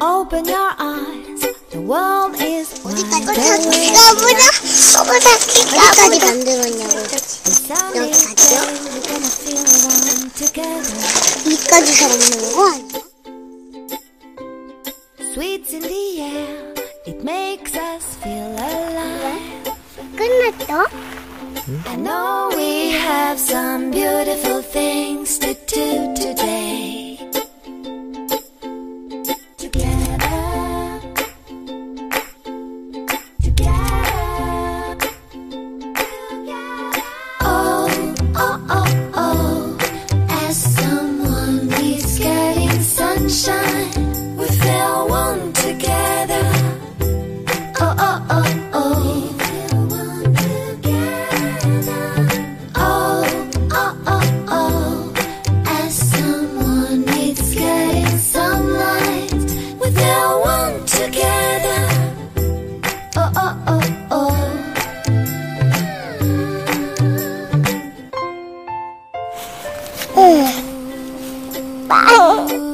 Open your eyes. The world is 어디까지 wide 다 awake. 가보자. 어디까지 만들었냐고. The sunny 여기까지요? day, we're gonna feel one together. 이까지 적는 거 아니야? Sweets in the air, it makes us feel alive. 끝났어? I know we have some beautiful 嗯。哇